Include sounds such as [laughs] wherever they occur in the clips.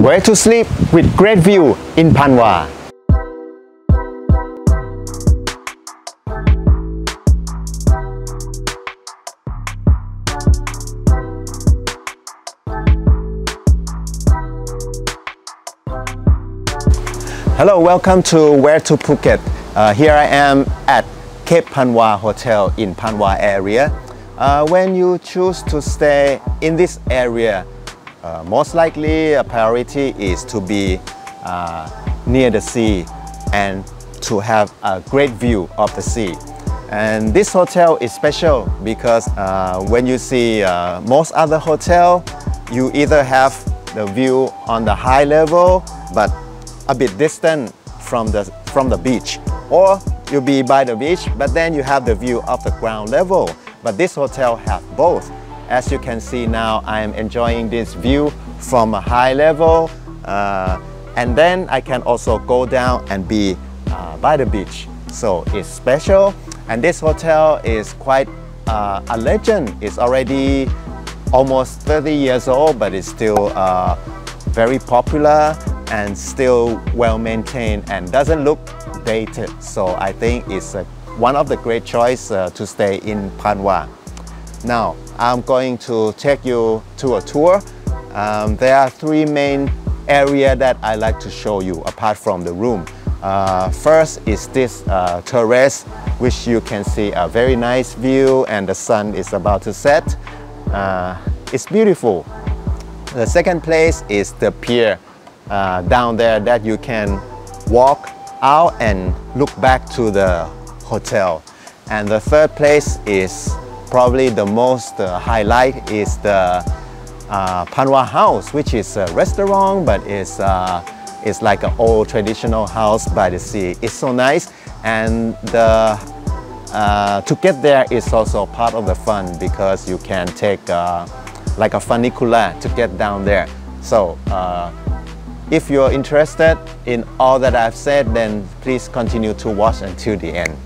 Where to sleep with great view in Panwa. Hello, welcome to Where to Phuket. Uh, here I am at Cape Panwa Hotel in Panwa area. Uh, when you choose to stay in this area, uh, most likely a priority is to be uh, near the sea and to have a great view of the sea. And this hotel is special because uh, when you see uh, most other hotel, you either have the view on the high level, but a bit distant from the, from the beach. Or you'll be by the beach, but then you have the view of the ground level. But this hotel have both. As you can see now, I am enjoying this view from a high level. Uh, and then I can also go down and be uh, by the beach. So it's special. And this hotel is quite uh, a legend. It's already almost 30 years old, but it's still uh, very popular and still well maintained and doesn't look dated. So I think it's a, one of the great choice uh, to stay in Panwa. Now I'm going to take you to a tour. Um, there are three main area that I like to show you apart from the room. Uh, first is this uh, terrace which you can see a very nice view and the sun is about to set. Uh, it's beautiful. The second place is the pier uh, down there that you can walk out and look back to the hotel. And the third place is probably the most uh, highlight is the uh, Panwa House, which is a restaurant, but it's, uh, it's like an old traditional house by the sea. It's so nice, and the, uh, to get there is also part of the fun because you can take uh, like a funicular to get down there. So uh, if you're interested in all that I've said, then please continue to watch until the end.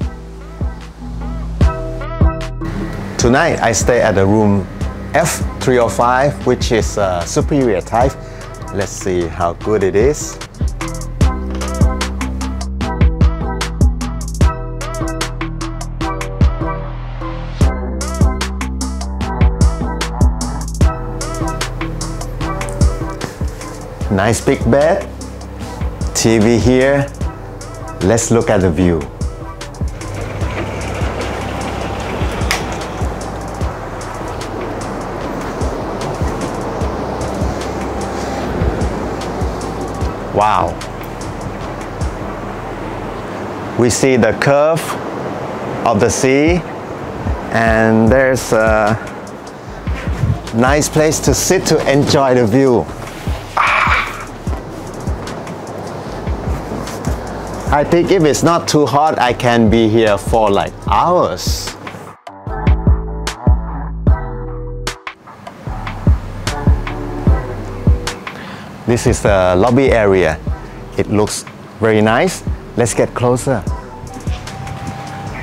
Tonight, I stay at the room F305, which is a superior type. Let's see how good it is. Nice big bed, TV here. Let's look at the view. Wow. We see the curve of the sea and there's a nice place to sit to enjoy the view. Ah. I think if it's not too hot, I can be here for like hours. This is the lobby area. It looks very nice. Let's get closer.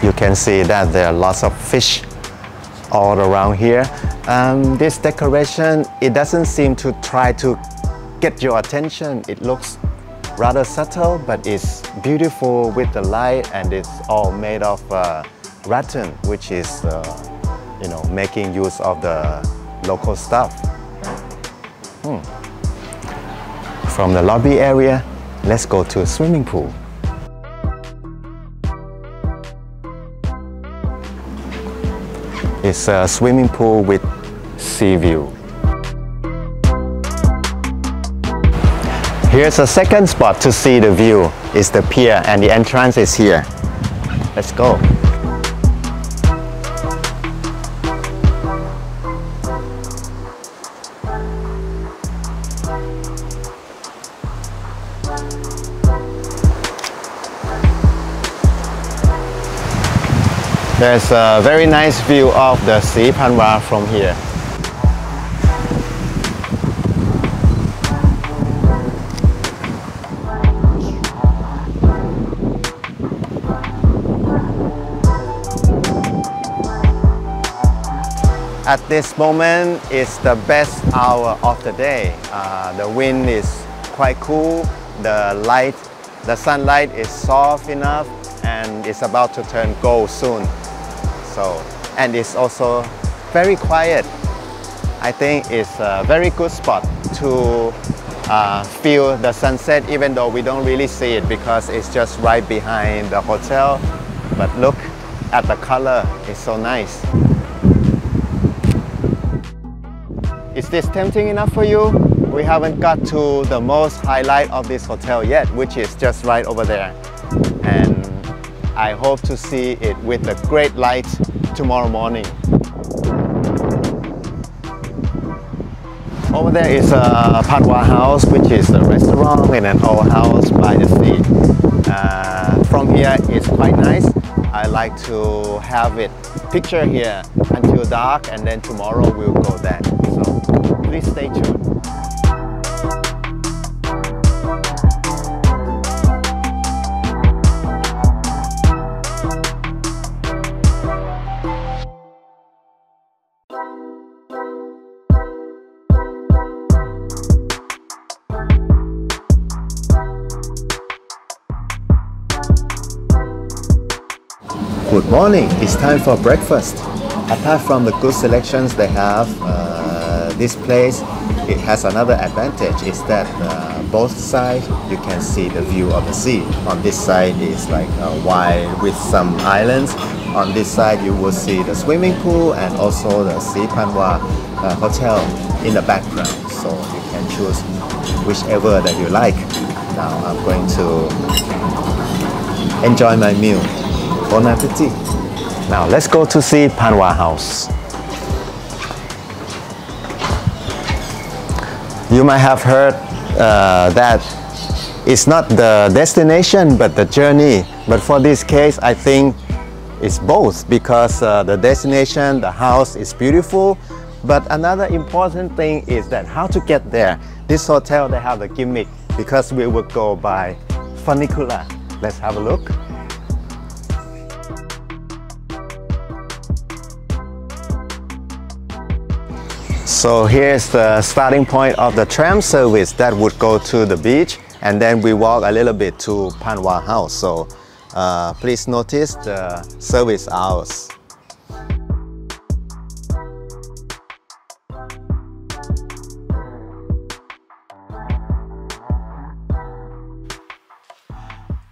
You can see that there are lots of fish all around here. Um, this decoration, it doesn't seem to try to get your attention. It looks rather subtle, but it's beautiful with the light and it's all made of uh, rattan, which is, uh, you know, making use of the local stuff. Hmm. From the lobby area, let's go to a swimming pool. It's a swimming pool with sea view. Here's a second spot to see the view. It's the pier and the entrance is here. Let's go. There's a very nice view of the Sea Panwa from here. At this moment, it's the best hour of the day. Uh, the wind is quite cool. The light, the sunlight is soft enough and it's about to turn gold soon. So, and it's also very quiet. I think it's a very good spot to uh, feel the sunset even though we don't really see it because it's just right behind the hotel. But look at the color, it's so nice. Is this tempting enough for you? We haven't got to the most highlight of this hotel yet, which is just right over there. And I hope to see it with a great light tomorrow morning. Over there is a Panwa House, which is a restaurant and an old house by the sea. Uh, from here, it's quite nice. I like to have it picture here until dark and then tomorrow we'll go there. So please stay tuned. Good morning, it's time for breakfast. Apart from the good selections they have, uh, this place, it has another advantage is that uh, both sides you can see the view of the sea. On this side is like uh, wide with some islands. On this side you will see the swimming pool and also the Sea Panwa uh, hotel in the background. So you can choose whichever that you like. Now I'm going to enjoy my meal. Bon appetit. Now let's go to see Panwa House. You might have heard uh, that it's not the destination but the journey. But for this case, I think it's both because uh, the destination, the house is beautiful. But another important thing is that how to get there. This hotel, they have a gimmick because we will go by funicular. Let's have a look. So here's the starting point of the tram service that would go to the beach and then we walk a little bit to Panwa House. So uh, please notice the service hours.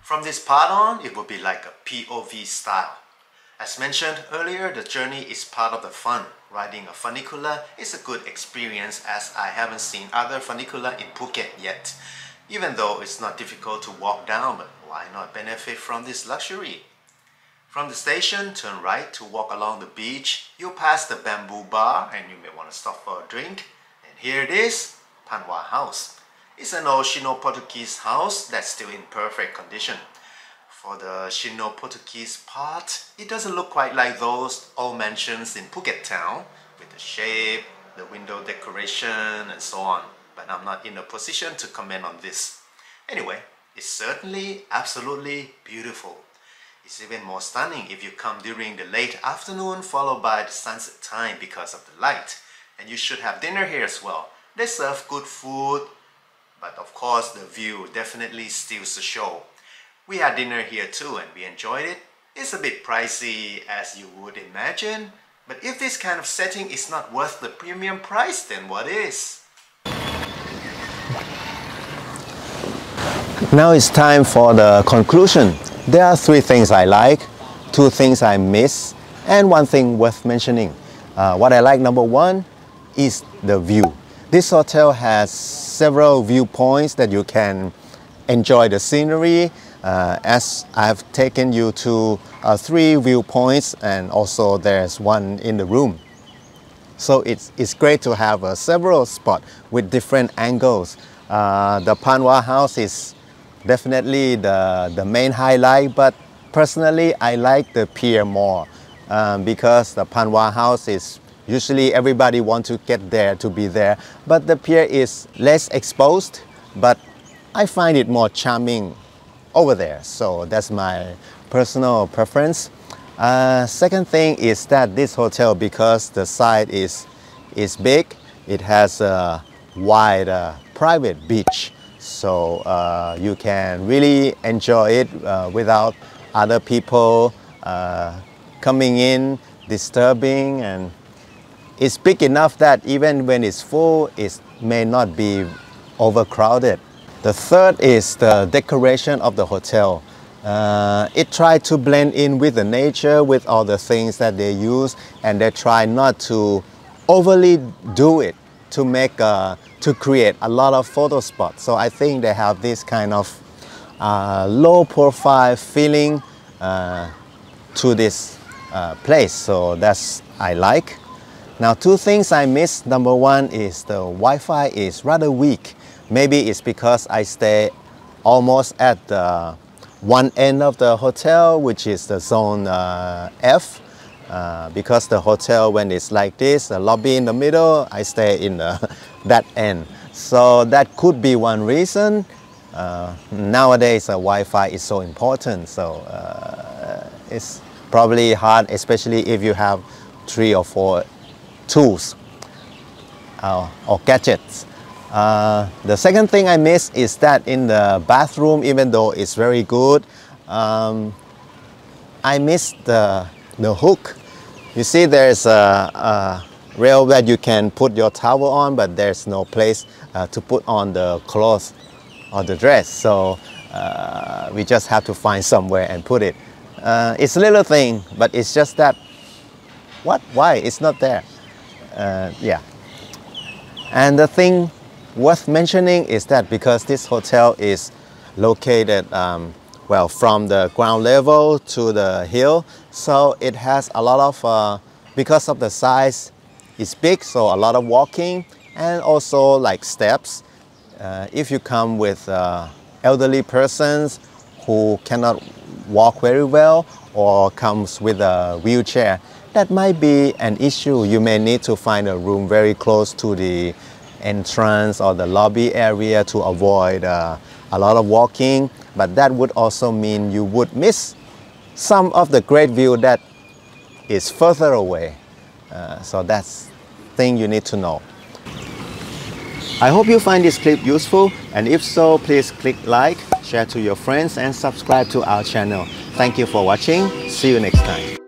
From this part on, it will be like a POV style. As mentioned earlier, the journey is part of the fun. Riding a funicular is a good experience as I haven't seen other funicular in Phuket yet. Even though it's not difficult to walk down, but why not benefit from this luxury? From the station, turn right to walk along the beach. You'll pass the bamboo bar and you may want to stop for a drink. And here it is, Panwa House. It's an old Sino-Portuguese house that's still in perfect condition. For the Sino-Portuguese part, it doesn't look quite like those old mansions in Phuket town with the shape, the window decoration and so on. But I'm not in a position to comment on this. Anyway, it's certainly absolutely beautiful. It's even more stunning if you come during the late afternoon followed by the sunset time because of the light. And you should have dinner here as well. They serve good food, but of course the view definitely steals the show. We had dinner here too and we enjoyed it. It's a bit pricey as you would imagine, but if this kind of setting is not worth the premium price, then what is? Now it's time for the conclusion. There are three things I like, two things I miss, and one thing worth mentioning. Uh, what I like number one is the view. This hotel has several viewpoints that you can enjoy the scenery, uh, as I've taken you to uh, three viewpoints and also there's one in the room. So it's, it's great to have uh, several spots with different angles. Uh, the Panwa house is definitely the, the main highlight, but personally I like the pier more um, because the Panwa house is usually everybody want to get there to be there, but the pier is less exposed, but I find it more charming over there. So that's my personal preference. Uh, second thing is that this hotel, because the site is, is big, it has a wide uh, private beach. so uh, you can really enjoy it uh, without other people uh, coming in, disturbing, and it's big enough that even when it's full, it may not be overcrowded. The third is the decoration of the hotel. Uh, it tried to blend in with the nature, with all the things that they use, and they try not to overly do it to make uh, to create a lot of photo spots. So I think they have this kind of uh, low profile feeling uh, to this uh, place. So that's I like. Now two things I miss. Number one is the Wi-Fi is rather weak. Maybe it's because I stay almost at the one end of the hotel, which is the zone uh, F. Uh, because the hotel, when it's like this, the lobby in the middle, I stay in the, [laughs] that end. So that could be one reason. Uh, nowadays, uh, Wi-Fi is so important, so uh, it's probably hard, especially if you have three or four tools uh, or gadgets. Uh, the second thing I miss is that in the bathroom, even though it's very good, um, I miss the, the hook. You see there's a, a, rail that you can put your towel on, but there's no place uh, to put on the clothes or the dress. So uh, we just have to find somewhere and put it. Uh, it's a little thing, but it's just that, what, why, it's not there. Uh, yeah. And the thing worth mentioning is that because this hotel is located um, well from the ground level to the hill so it has a lot of uh, because of the size it's big so a lot of walking and also like steps. Uh, if you come with uh, elderly persons who cannot walk very well or comes with a wheelchair that might be an issue. You may need to find a room very close to the entrance or the lobby area to avoid uh, a lot of walking but that would also mean you would miss some of the great view that is further away. Uh, so that's thing you need to know. I hope you find this clip useful and if so please click like share to your friends and subscribe to our channel. Thank you for watching. See you next time